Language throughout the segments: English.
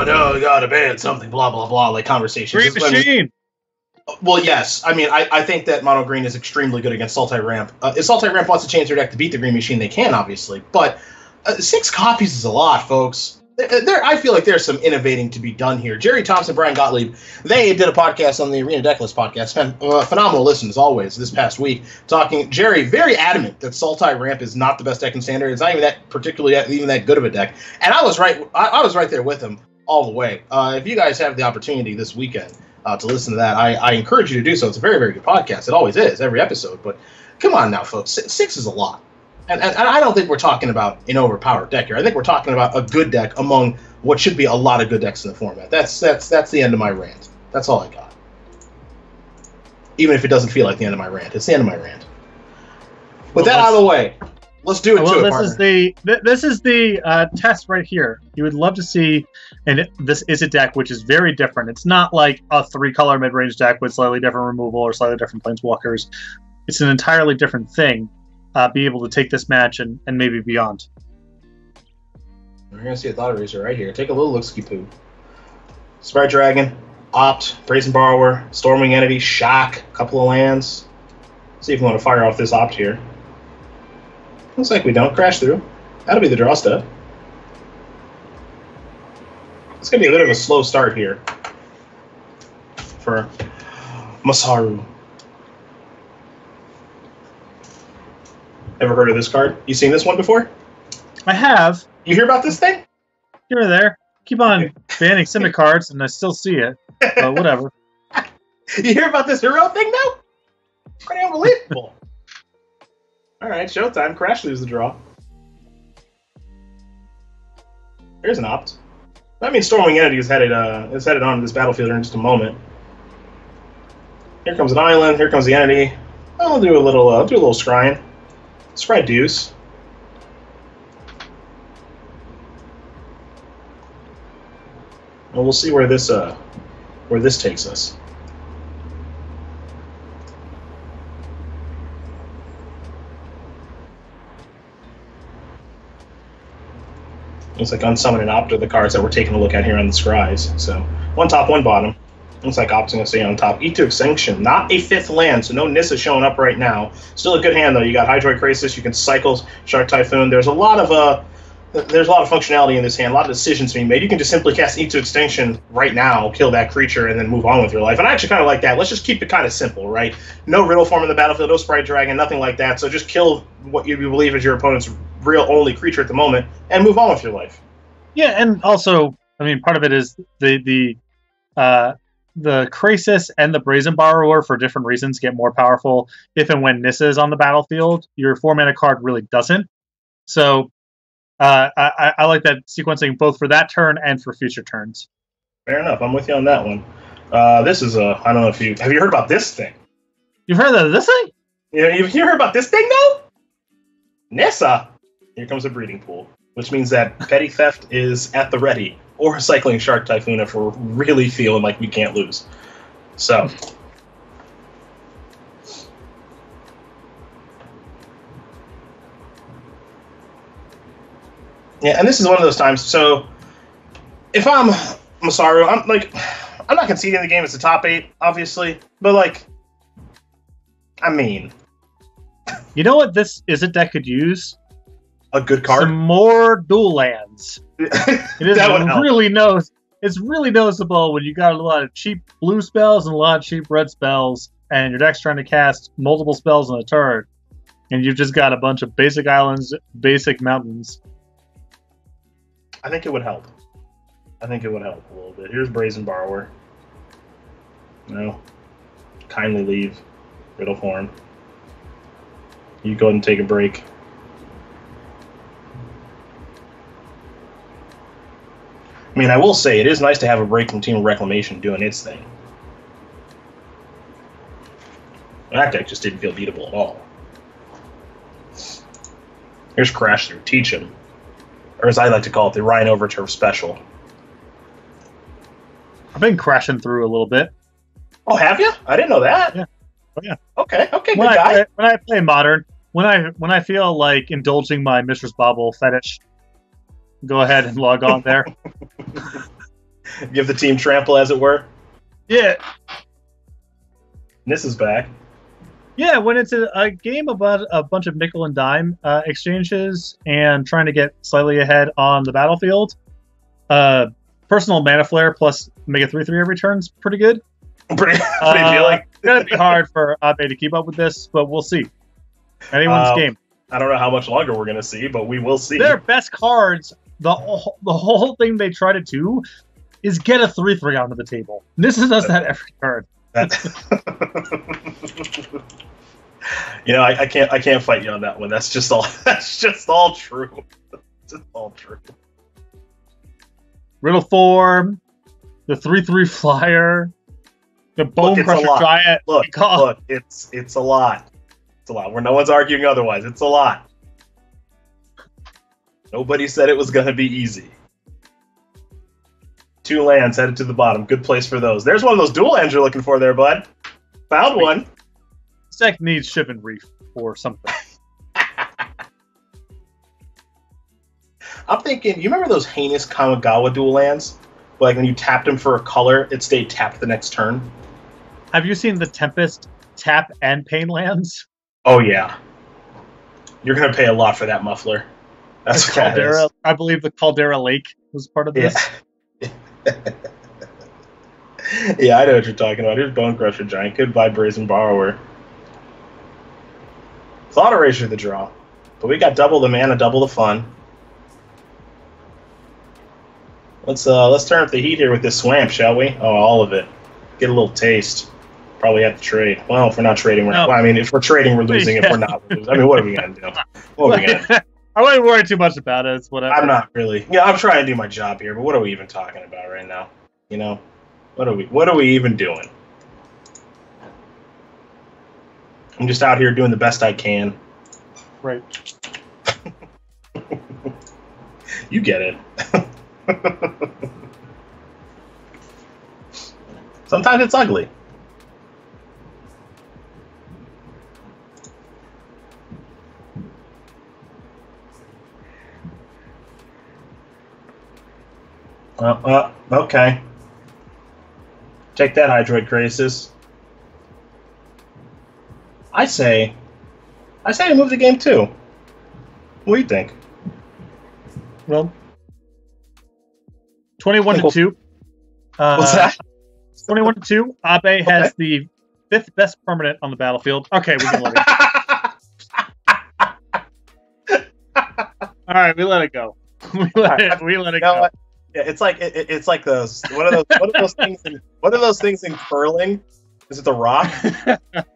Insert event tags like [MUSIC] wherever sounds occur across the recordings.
oh no, gotta ban something, blah blah blah, like conversations. Green This is I mean. Machine. Well, yes. I mean, I, I think that Mono Green is extremely good against Sultai Ramp. Uh, if Sultai Ramp wants to change their deck to beat the Green Machine, they can, obviously. But uh, six copies is a lot, folks. There, there, I feel like there's some innovating to be done here. Jerry Thompson, Brian Gottlieb, they did a podcast on the Arena Decklist podcast. Uh, phenomenal listen, as always, this past week. Talking, Jerry, very adamant that Sultai Ramp is not the best deck in Standard. It's not even that particularly even that good of a deck. And I was right. I, I was right there with him all the way. Uh, if you guys have the opportunity this weekend uh, to listen to that, I, I encourage you to do so. It's a very, very good podcast. It always is, every episode. But come on now, folks. Six, is a lot. And, and, and I don't think we're talking about an overpowered deck here. I think we're talking about a good deck among what should be a lot of good decks in the format. That's that's that's the end of my rant. That's all I got. Even if it doesn't feel like the end of my rant, it's the end of my rant. With Well, that out of the way, let's do it well, to this partner. is the th- this is the uh, test right here. You would love to see, and it, this is a deck which is very different. It's not like a three color mid range deck with slightly different removal or slightly different planeswalkers. It's an entirely different thing. Uh, be able to take this match and, and maybe beyond. We're gonna see a thought erasure right here. Take a little look, poo. Sprite Dragon, Opt, Brazen Borrower, Stormwing Entity, Shock, couple of lands. See if we want to fire off this Opt here. Looks like we don't. Crash through. That'll be the draw step. It's gonna be a bit of a slow start here for Masaru. Ever heard of this card? You seen this one before? I have You hear about this thing? here or there. Keep on banning Simic [LAUGHS] cards, and I still see it. But whatever. [LAUGHS] You hear about this hero thing now? Pretty unbelievable. [LAUGHS] All right, showtime. Crash leaves the draw. Here's an opt. That means Stormwing Entity is headed uh, is headed on to this battlefield in just a moment. Here comes an island. Here comes the entity. I'll do a little uh, I'll do a little scrying. Scry Deuce. And we'll see where this uh where this takes us. Looks like unsummon and opt are the cards that we're taking a look at here on the scries. So one top, one bottom. Looks like opt's gonna stay on top. Eat to Extinction, not a fifth land, so no Nissa showing up right now. Still a good hand though. You got Hydroid Krasis, you can cycle Shark Typhoon. There's a lot of uh there's a lot of functionality in this hand, a lot of decisions being made. You can just simply cast Eat to Extinction right now, kill that creature, and then move on with your life. And I actually kind of like that. Let's just keep it kind of simple, right? No riddle form in the battlefield, no Sprite Dragon, nothing like that. So just kill what you believe is your opponent's real only creature at the moment, and move on with your life. Yeah, and also, I mean, part of it is the the uh, the Krasis and the Brazen Borrower for different reasons get more powerful if and when Nissa is on the battlefield. Your four mana card really doesn't. So uh, I, I- like that sequencing both for that turn and for future turns. Fair enough. I'm with you on that one. Uh, this is a. I don't know if you have you heard about this thing. You've heard of this thing? You you you heard about this thing though? Nissa. Here comes a breeding pool, which means that petty theft is at the ready, or cycling shark typhoon if we're really feeling like we can't lose. So. Yeah, and this is one of those times. So, if I'm Masaru, I'm like, I'm not conceding the game as a top eight, obviously, but like, I mean, You know what this is a deck could use? a good card. Some more dual lands. [LAUGHS] It is really no. It's really noticeable when you got a lot of cheap blue spells and a lot of cheap red spells, and your deck's trying to cast multiple spells in a turn, and you've just got a bunch of basic islands, basic mountains. I think it would help. I think it would help a little bit. Here's Brazen Borrower. No. Kindly leave. Riddle form. You go ahead and take a break. I mean, I will say it is nice to have a break from Team Reclamation doing its thing. That deck just didn't feel beatable at all. Here's Crash Through. Teach him or as I like to call it, the Ryan Overturf Special. I've been crashing through a little bit. Oh, have you? I didn't know that. Yeah. Oh, yeah. Okay. Okay. Good When I, guy. play, when I play modern, when I when I feel like indulging my Mishra's Bauble fetish, go ahead and log on there. [LAUGHS] [LAUGHS] Give the team trample, as it were. Yeah, This is back. Yeah. When it's a, a game about a bunch of nickel and dime uh, exchanges and trying to get slightly ahead on the battlefield, uh, personal mana flare plus mega three three every turn's pretty good. [LAUGHS] Pretty, pretty Uh, it's gonna be hard for Abe to keep up with this, but we'll see. Anyone's Um, game. I don't know how much longer we're gonna see, but we will see. Their best cards, the whole, the whole thing they try to do is get a three three onto the table. This is does that every turn. That- [LAUGHS] [LAUGHS] you know, I, I can't I can't fight you on that one. That's just all [LAUGHS] that's just all true. Just all true. Riddle form, the three three flyer, the bone it's a crusher giant. Look, [LAUGHS] Call- look, it's it's a lot. It's a lot. Where no one's arguing otherwise. It's a lot. Nobody said it was gonna be easy. Two lands headed to the bottom. Good place for those. There's one of those dual lands you're looking for there, bud. Found one. Deck needs Ship and Reef or something. [LAUGHS] I'm thinking, you remember those heinous Kamigawa dual lands? Like when you tapped them for a color, it stayed tapped the next turn. Have you seen the Tempest tap and pain lands? Oh yeah, you're gonna pay a lot for that muffler. That's what that is. Caldera. I believe the Caldera Lake was part of this. Yeah. [LAUGHS] yeah, I know what you're talking about. Here's Bone Crusher Giant. Goodbye, Brazen Borrower. Thought Erasure the draw. But we got double the mana, double the fun. Let's uh let's turn up the heat here with this swamp, shall we? Oh, all of it. Get a little taste. Probably have to trade. Well, if we're not trading, we're No. well, I mean, if we're trading, we're losing. If we're not, we're losing. I mean, what are we gonna do? What are we gonna? [LAUGHS] I wouldn't worry too much about it. It's whatever. I'm not really. Yeah, I'm trying to do my job here, but what are we even talking about right now? You know, what are we? What are we even doing? I'm just out here doing the best I can. Right. [LAUGHS] You get it. [LAUGHS] Sometimes it's ugly. Uh, uh, okay. Take that, Hydroid Krasis. I say, I say, we move the game too. What do you think? Well, twenty-one to two. Uh, What's that? Twenty-one to two. Abe has the fifth best permanent on the battlefield. Okay, we can let it. [LAUGHS] All right, we let it go. [LAUGHS] We let it. We let it go. what? Yeah, it's like it, it- it's like those What are those one of those things in one of those things in curling. Is it the rock? [LAUGHS]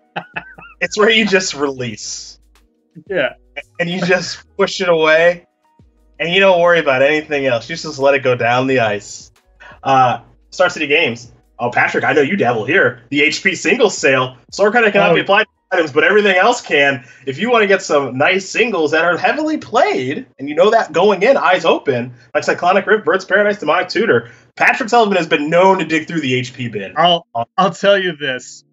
it's where you just release Yeah. and you just push it away, and you don't worry about anything else. You just let it go down the ice. Uh, Star City Games. Oh, Patrick, I know you dabble here. The HP singles sale. Sword credit cannot Oh. be applied to items, but everything else can. If you want to get some nice singles that are heavily played, and you know that going in, eyes open, like Cyclonic Rift, Bird's Paradise, Demonic Tutor, Patrick Sullivan has been known to dig through the HP bin. I'll I'll tell you this.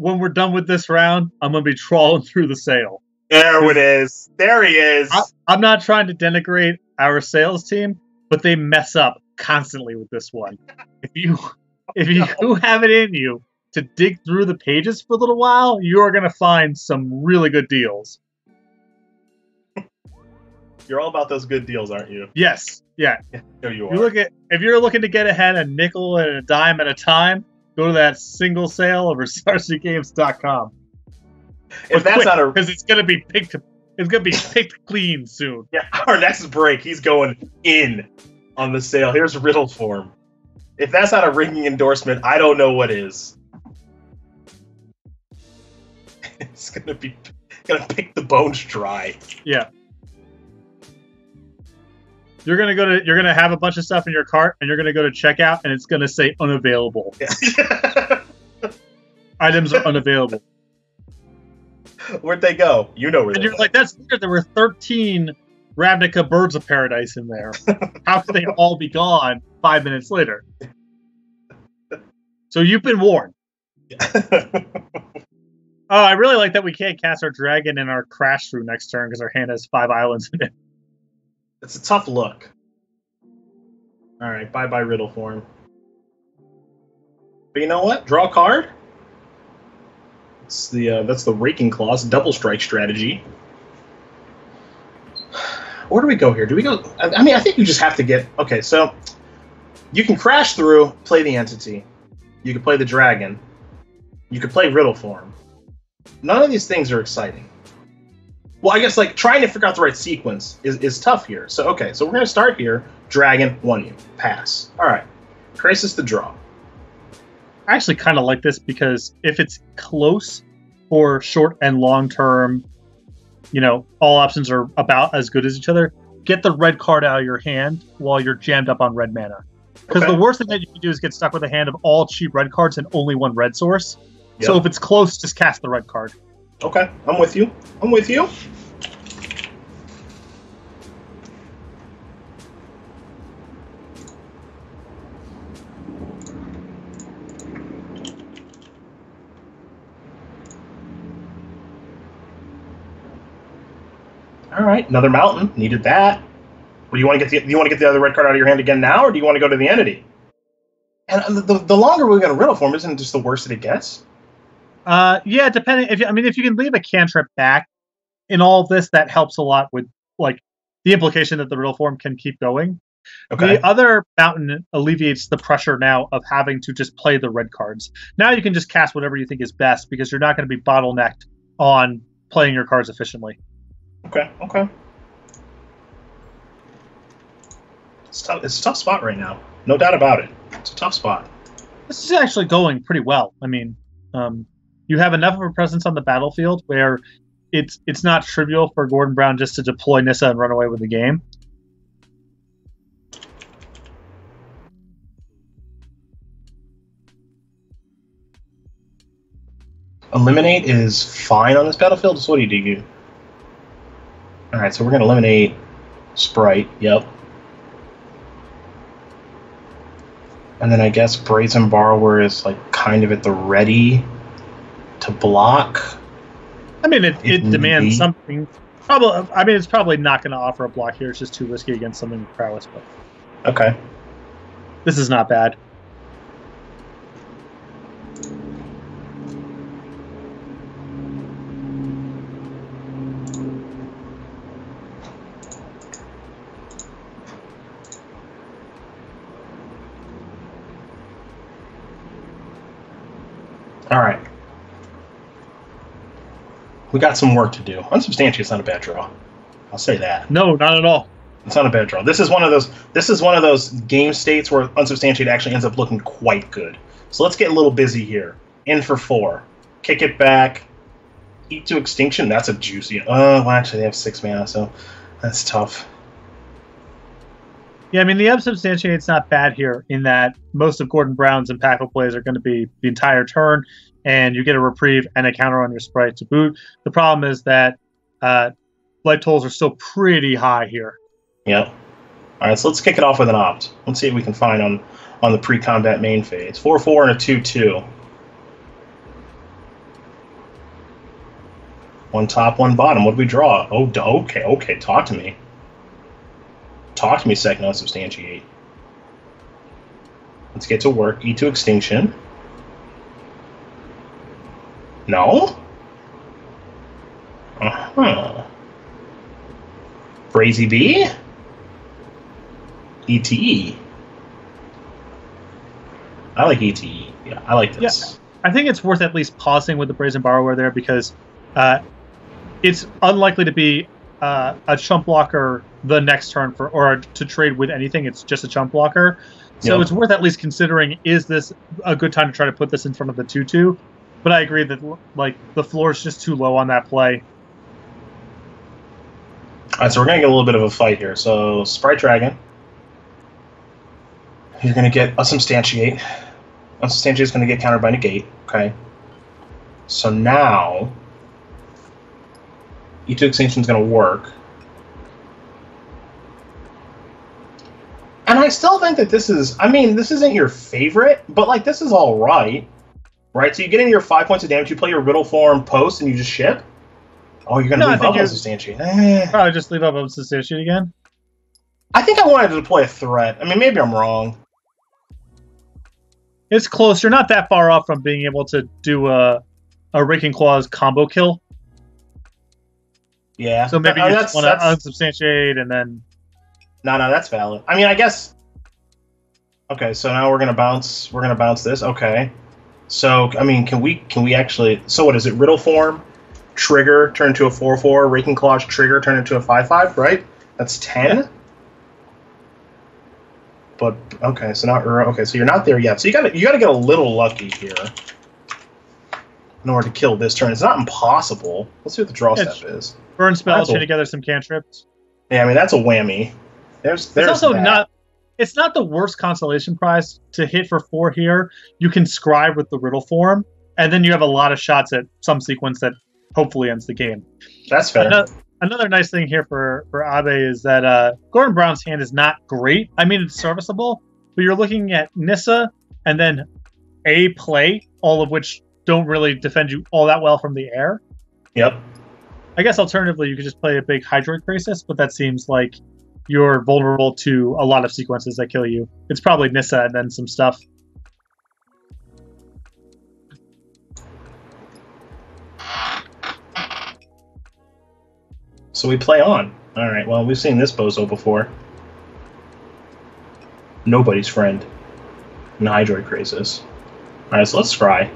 When we're done with this round, I'm gonna be trawling through the sale. There it is. There he is. I, I'm not trying to denigrate our sales team, but they mess up constantly with this one. If you if you [LAUGHS] [LAUGHS] have it in you to dig through the pages for a little while, you are gonna find some really good deals. You're all about those good deals, aren't you? Yes, yeah. No, you You are. look at if you're looking to get ahead a nickel and a dime at a time, go to that single sale over [LAUGHS] StarCityGames.com. if that's not a because it's gonna be picked it's gonna be [LAUGHS] picked clean soon. Yeah, [LAUGHS] our next break, he's going in on the sale. Here's riddle form. If that's not a ringing endorsement, I don't know what is. it's gonna be gonna pick the bones dry. You're gonna go to you're gonna have a bunch of stuff in your cart and you're gonna go to checkout and it's gonna say unavailable. [LAUGHS] Items are unavailable. Where'd they go? You know where And you're went. like, that's weird. There were 13 Ravnica birds of paradise in there. How could they all be gone five minutes later? So you've been warned. [LAUGHS] Oh, I really like that we can't cast our dragon and our crash through next turn because our hand has five islands in it. It's a tough look. All right, bye bye riddle form. But you know what? Draw a card. It's the uh, that's the raking claws, double strike strategy. [SIGHS] Where do we go here? Do we go? I I mean, I think you just have to get. Okay, so you can crash through, play the entity. You can play the dragon. You can play riddle form. None of these things are exciting. Well, I guess like trying to figure out the right sequence is, is tough here. So okay, so we're gonna start here. Dragon, one you pass. All right, Krasis the draw. I actually kind of like this because if it's close for short and long term, you know, all options are about as good as each other. Get the red card out of your hand while you're jammed up on red mana. Because Okay. the worst thing that you can do is get stuck with a hand of all cheap red cards and only one red source. So if it's close, just cast the red card. Okay, I'm with you. I'm with you. All right, another mountain. Needed that. What do you want to get? The, do you want to get the other red card out of your hand again now, or do you want to go to the entity? And the, the, the longer we're going to riddle form, isn't it just the worse that it gets? Uh, yeah, depending if you, I mean if you can leave a cantrip back in all this, that helps a lot with like the implication that the riddle form can keep going. Okay. The other mountain alleviates the pressure now of having to just play the red cards. Now you can just cast whatever you think is best because you're not going to be bottlenecked on playing your cards efficiently. Okay, okay. It's tough. It's a tough spot right now. No doubt about it. It's a tough spot. This is actually going pretty well. I mean, um, you have enough of a presence on the battlefield where it's it's not trivial for Gordon Brown just to deploy Nissa and run away with the game. Eliminate is fine on this battlefield. So what do you do? All right, so we're gonna eliminate Sprite. Yep. And then I guess Brazen Borrower is like kind of at the ready to block. I mean, it, It demands something. Probably, I mean, it's probably not going to offer a block here. It's just too risky against something with prowess. But Okay. this is not bad. All right. We got some work to do. Unsubstantiate's not a bad draw. I'll say that. No, not at all. It's not a bad draw. This is one of those. This is one of those game states where unsubstantiate actually ends up looking quite good. So let's get a little busy here. In for four. Kick it back. Eat to extinction. That's a juicy. Oh, well, actually, they have six mana, so that's tough. Yeah, I mean, the unsubstantiate's not bad here in that most of Gordon Brown's impactful plays are going to be the entire turn, and you get a reprieve and a counter on your sprite to boot. The problem is that uh, life tolls are still pretty high here. Yep. All right, so let's kick it off with an opt. Let's see what we can find on on the pre-combat main phase. Four four and a two two. One top, one bottom. What do we draw? Oh, okay, okay. Talk to me. Talk to me, second unsubstantiate. Let's get to work. E to extinction. No. Uh huh. Brazy B. ETE. I like ETE. Yeah, I like this. I think it's worth at least pausing with the Brazen Borrower there because uh, it's unlikely to be uh, a chump blocker the next turn for or to trade with anything. It's just a chump blocker. So Yeah. it's worth at least considering is this a good time to try to put this in front of the 2 2? But I agree that like the floor is just too low on that play. All right, so we're gonna get a little bit of a fight here. So Sprite Dragon, you're gonna get Unsubstantiate. Unsubstantiate is gonna get countered by Negate. Okay. So now, Eat to Extinction is gonna work. And I still think that this is, I mean, this isn't your favorite, but like this is all right. Right? So you get in your five points of damage, you play your Riddle Form post, and you just ship? Oh, you're gonna No, leave up you're- Eh. Probably just leave up unsubstantiate again. I think I wanted to deploy a threat. I mean, maybe I'm wrong. It's close. You're not that far off from being able to do a a Raking Claws combo kill. Yeah. So maybe I you that's, want to unsubstantiate and then no, no, that's valid. I mean, I guess. Okay, so now we're gonna bounce. We're gonna bounce this. Okay. So I mean, can we can we actually? So what is it? Riddle form, trigger turn into a four four. Raking claws trigger turn into a five five. Right. That's ten. Yeah. But okay, so not okay. So you're not there yet. So you got to you got to get a little lucky here in order to kill this turn. It's not impossible. Let's see what the draw step is. burn spells, chain together some cantrips. Yeah, I mean that's a whammy. There's there's it's also that. not it's not the worst consolation prize to hit for four here. You can scribe with the riddle form, and then you have a lot of shots at some sequence that hopefully ends the game. That's fair. Another, another nice thing here for for Abe is that uh, Gordon Brown's hand is not great. I mean, it's serviceable, but you're looking at Nissa and then a play, all of which don't really defend you all that well from the air. Yep. I guess alternatively, you could just play a big Hydroid Krasis, but that seems like you're vulnerable to a lot of sequences that kill you. It's probably Nissa and then some stuff. So we play on. All right. Well, we've seen this bozo before. Nobody's friend. In Hydroid. All right. So let's scry.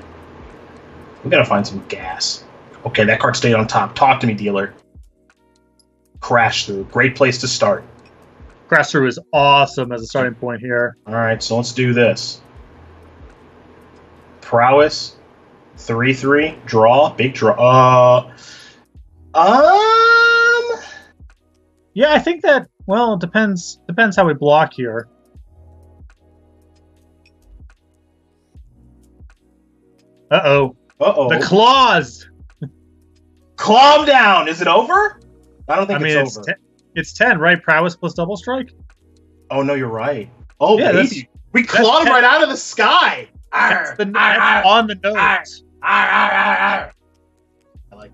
We gotta find some gas. Okay, that card stayed on top. Talk to me, dealer. Crash through. Great place to start. Through is awesome as a starting point here. All right. So let's do this. Prowess. Three three. Draw. Big draw. Uh. Um. Yeah, I think that well, it depends depends how we block here. Uh oh. Uh oh. The claws! Calm down. Is it over? I don't I think mean it's it's over. ten, it's ten, right? Prowess plus double strike? oh no, you're right. Oh Yeah, baby, we clawed him right out of the sky. Arr, the, arr, on the nose. arr. I like.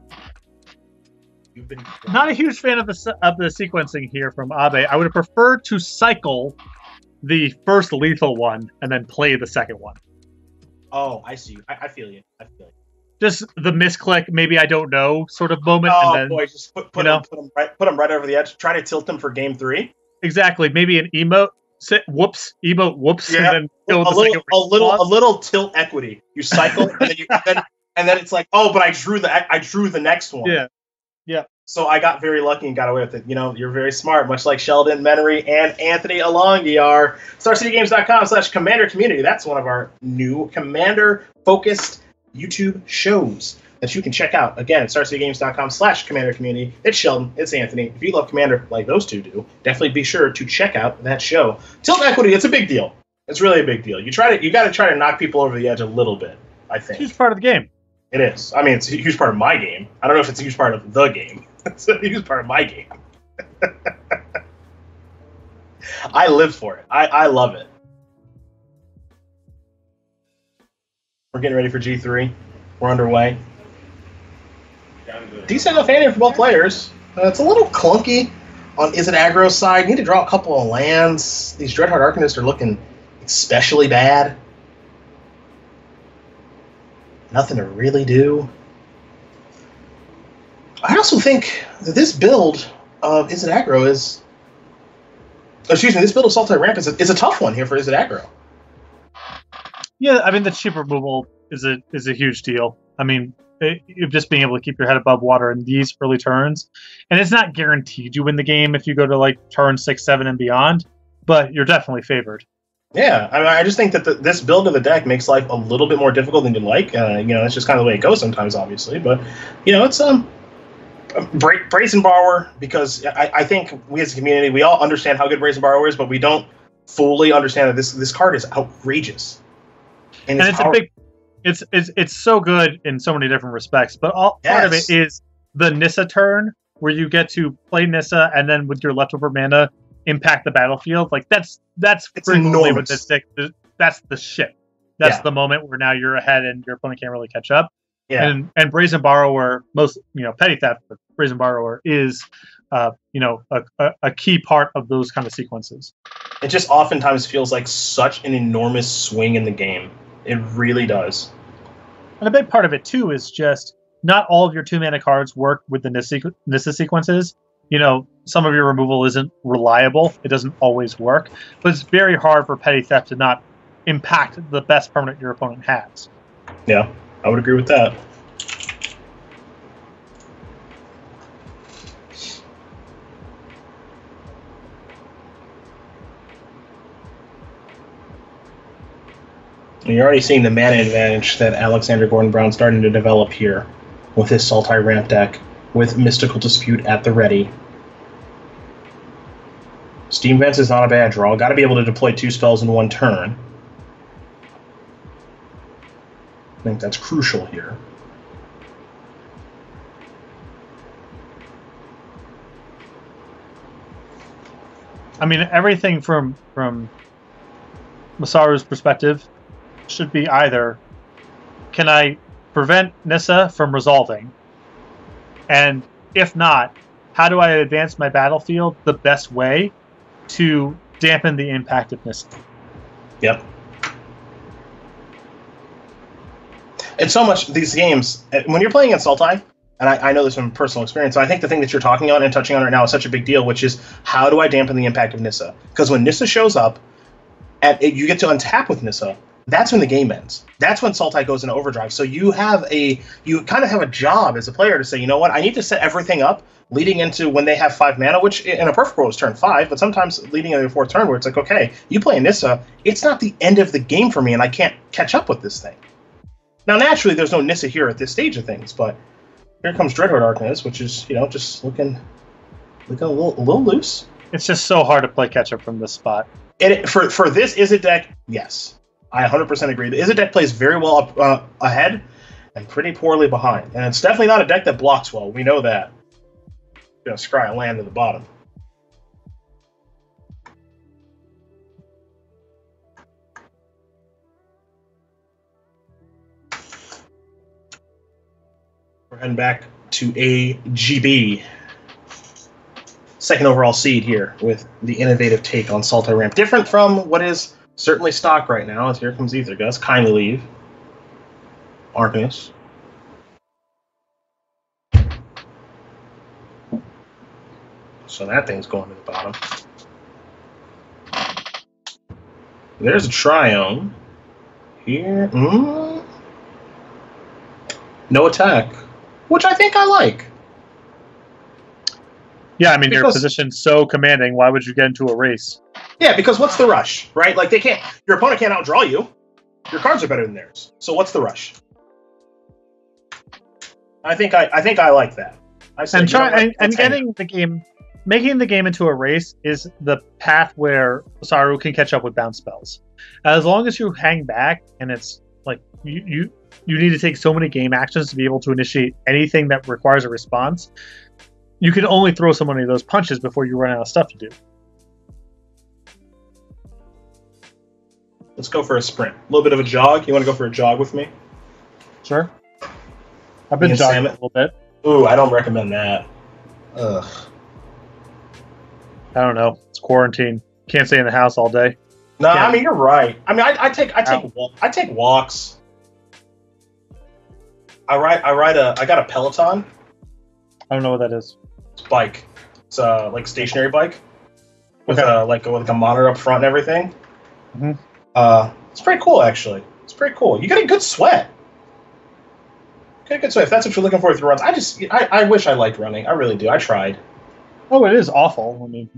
You've been Not a huge fan of the of the sequencing here from Abe. I would have preferred to cycle the first lethal one and then play the second one. Oh, I see. I, I feel you. I feel you. Just the misclick, maybe I don't know sort of moment, Oh and then boy, just put, put, you know. put him right, put him right over the edge. Try to tilt them for game three. exactly maybe an emote. Sit, whoops, emote, whoops, Yeah. and then a the little, second a little, a little tilt equity. You cycle, and then you, and then, and then it's like, oh, but I drew the, I drew the next one. Yeah. Yeah. So I got very lucky and got away with it. You know, you're very smart, much like Sheldon Menery and Anthony Alongi are. StarCityGames.com slash Commander Community. That's one of our new Commander-focused YouTube shows that you can check out. Again, at StarCityGames.com slash Commander Community. It's Sheldon. It's Anthony. If you love Commander like those two do, definitely be sure to check out that show. Tilt equity, it's a big deal. It's really a big deal. You try to, you got to try to knock people over the edge a little bit. I think Huge part of the game. it is. I mean, it's a huge part of my game. I don't know if it's a huge part of the game. [LAUGHS] it's a huge part of my game. [LAUGHS] I live for it. I, I love it. We're getting ready for G3. We're underway. Decent enough hand for both players. Uh, it's a little clunky on Izzet Aggro's side. Need to draw a couple of lands. These Dreadhorde Arcanists are looking especially bad. Nothing to really do. I also think that this build of Izzet Aggro is. Excuse me, this build of Sultai Ramp is a, is a tough one here for Izzet Aggro. Yeah, I mean the cheap removal is a is a huge deal. I mean, it, just being able to keep your head above water in these early turns, and it's not guaranteed you win the game if you go to like turn six, seven, and beyond. But you're definitely favored. Yeah, I, mean, I just think that the, this build of the deck makes life a little bit more difficult than you'd like. Uh, you know, that's just kind of the way it goes sometimes, obviously. But you know, it's um, Bra- Brazen Borrower because I, I think we as a community we all understand how good Brazen Borrower is, but we don't fully understand that this this card is outrageous. And its it's a big it's it's it's so good in so many different respects but all part of it is the nissa turn where you get to play nissa and then with your leftover mana impact the battlefield. Like that's that's It's frequently with this deck that's the shit. That's Yeah. the moment where now you're ahead and your opponent can't really catch up. Yeah. and and brazen borrower most you know petty theft but brazen borrower is uh, you know, a, a, a key part of those kind of sequences. It just oftentimes feels like such an enormous swing in the game. It really does. And a big part of it too is just not all of your two mana cards work with the Nissa, Nissa sequences. You know, some of your removal isn't reliable. It doesn't always work, but it's very hard for petty theft to not impact the best permanent your opponent has. Yeah, I would agree with that. And you're already seeing the mana advantage that Alexander Gordon Brown's starting to develop here with his Sultai ramp deck, with Mystical Dispute at the ready. Steam Vents is not a bad draw. Got to be able to deploy two spells in one turn. I think that's crucial here. I mean, everything from from Masaru's perspective should be either can I prevent Nissa from resolving? And if not, how do I advance my battlefield the best way to dampen the impact of Nissa? Yep. It's so much these games uh, when you're playing in Sultai, and I, I, know this from personal experience. So I think the thing that you're talking on and touching on right now is such a big deal, which is how do I dampen the impact of Nissa? Because when Nissa shows up, and you get to untap with Nissa, that's when the game ends. That's when Sultai goes into overdrive. So you have a you kind of have a job as a player to say, you know what, I need to set everything up leading into when they have five mana, which in a perfect world is turn five, but sometimes leading into the fourth turn where it's like, okay, you play Nissa, it's not the end of the game for me, and I can't catch up with this thing. Now, naturally, there's no Nissa here at this stage of things, but here comes Dreadhorde Arcanist, which is you know just looking looking a little a little loose. It's just so hard to play catch up from this spot. And it, for for this Izzet deck, yes, I 100% agree. The deck plays very well up uh, ahead and pretty poorly behind. And it's definitely not a deck that blocks well. We know that. Gonna scry a land to the bottom. We're heading back to AGB. Second overall seed here with the innovative take on Sultai Ramp. Different from what is certainly stock right now, as here comes Aethergust. Kindly leave. Arcanist. So that thing's going to the bottom. There's a Triome. Here. Mm. No attack. Which I think I like. Yeah, I mean, because, your position's so commanding. Why would you get into a race? Yeah, because what's the rush, right? Like they can't. Your opponent can't outdraw you. Your cards are better than theirs. So what's the rush? I think I, I think I like that. I and try and, and getting the game, making the game into a race is the path where Saru can catch up with bounce spells. As long as you hang back and it's like you you you need to take so many game actions to be able to initiate anything that requires a response. You can only throw so many of those punches before you run out of stuff to do. Let's go for a sprint. A little bit of a jog. You want to go for a jog with me? Sure. I've been jogging a little bit. Ooh, I don't recommend that. Ugh. I don't know. It's quarantine. Can't stay in the house all day. No, I mean you're right. I mean, I, I take I take I take walks. I ride I ride a I got a Peloton. I don't know what that is. It's bike. It's a like stationary bike with okay. a like a, like a monitor up front and everything. Mm-hmm. Uh, it's pretty cool, actually. It's pretty cool. You get a good sweat. Get a good sweat. If that's what you're looking for with your runs, I just, I, I wish I liked running. I really do. I tried. Oh, it is awful. I mean,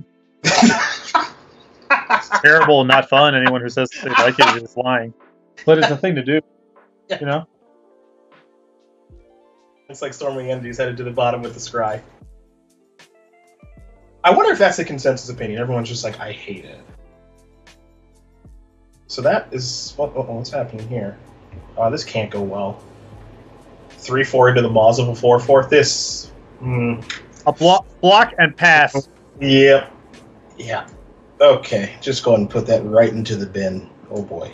[LAUGHS] terrible and not fun. Anyone who says they like it is lying. But it's a thing to do. Yeah. You know. It's like Stormwing Entities headed to the bottom with the scry. I wonder if that's the consensus opinion. Everyone's just like, I hate it. So that is what, what's happening here. Uh, this can't go well. Three four into the maws of a four four. This mm. a block block and pass. Yep. Yeah. Okay, just go ahead and put that right into the bin. Oh boy.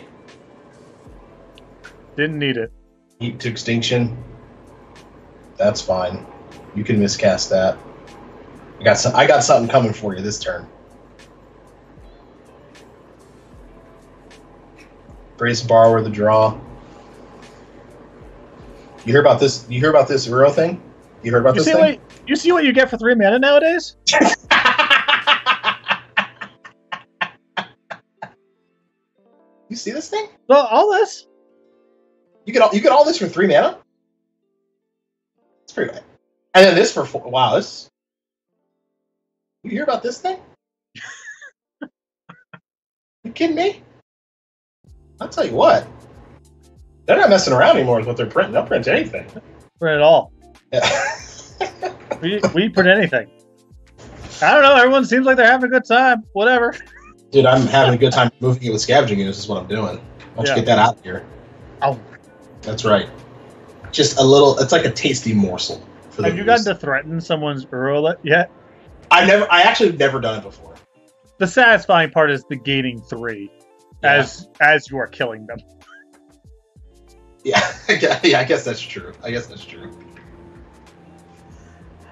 Didn't need it. Eat to extinction. That's fine. You can miscast that. I got some. I got something coming for you this turn. Brazen Borrower, the draw. You hear about this? You hear about this Uro thing? You heard about You this see thing? what you see what you get for three mana nowadays? [LAUGHS] you see this thing? Well, all this. You get all you get all this for three mana. It's pretty good. And then this for four. Wow, this. You hear about this thing? [LAUGHS] you kidding me? I'll tell you what. They're not messing around anymore with what they're printing. They'll print anything. Print it all. Yeah. [LAUGHS] We we print anything. I don't know. Everyone seems like they're having a good time. Whatever. Dude, I'm having a good time moving it with scavenging units. Is what I'm doing. Why don't Yeah. you get that out of here? Oh, That's right. Just a little. It's like a tasty morsel. For have you gotten to threaten someone's Uro le- yet? I never. I actually never done it before. The satisfying part is the gaining three Yeah. as as you are killing them. Yeah, [LAUGHS] yeah, I guess that's true. I guess that's true.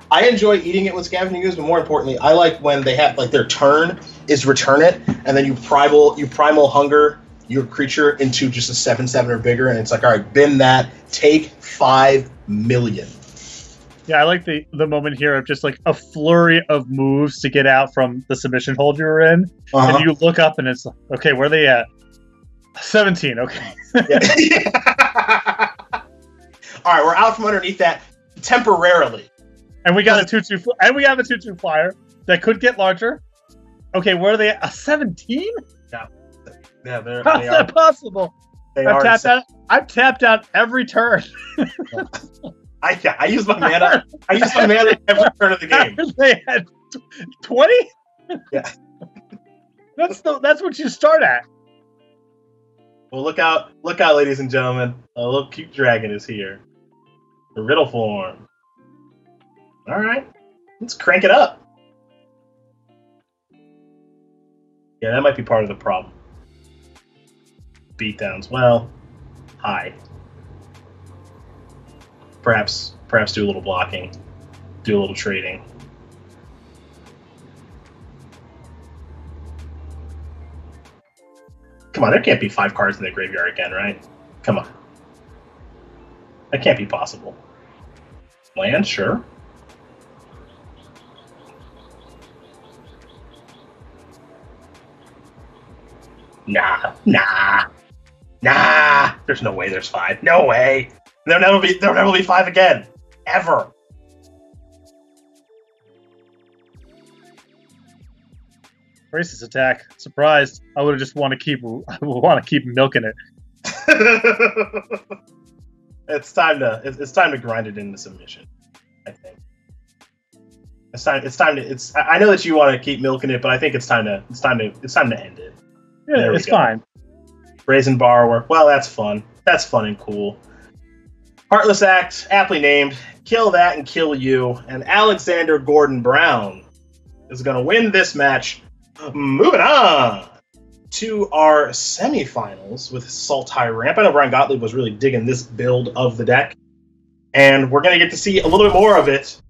I enjoy eating it with scavenging ooze, but more importantly, I like when they have like their turn is return it, and then you primal you primal hunger your creature into just a seven seven or bigger, and it's like, all right, bin that, take five million. Yeah, I like the the moment here of just like a flurry of moves to get out from the submission hold you're in, Uh-huh. and you look up and it's like, okay, where are they at? Seventeen. Okay. Yeah. [LAUGHS] [LAUGHS] all right, we're out from underneath that temporarily. And we got a two two, and we have a two two flyer that could get larger. Okay, where are they? at? A seventeen? Yeah, they're, How's they are. possible? They I've are. tapped out. I've tapped out every turn. [LAUGHS] I, yeah, I use my mana. I use my mana every turn of the game. [LAUGHS] they had twenty. Yeah. That's the that's what you start at. Well, look out, look out, ladies and gentlemen. A little cute dragon is here. The riddle form. All right, let's crank it up. Yeah, that might be part of the problem. Beatdowns. Well, high. Perhaps, perhaps do a little blocking, do a little trading. Come on, there can't be five cards in the graveyard again, right? Come on. That can't be possible. Land, sure. Nah, nah, nah. There's no way there's five. No way. There'll never be. There'll never be five again, ever. Racist attack. Surprised. I would have just want to keep. I would want to keep milking it. [LAUGHS] it's time to. It's, it's time to grind it into submission. I think. It's time. It's time to. It's. I know that you want to keep milking it, but I think it's time to. It's time to. It's time to end it. Yeah, it's go. fine. Brazen Borrower. Well, that's fun. That's fun and cool. Heartless Act, aptly named. Kill that and kill you. And Alexander Gordon Brown is going to win this match. Moving on to our semifinals with Sultai Ramp. I know Brian Gottlieb was really digging this build of the deck. And we're going to get to see a little bit more of it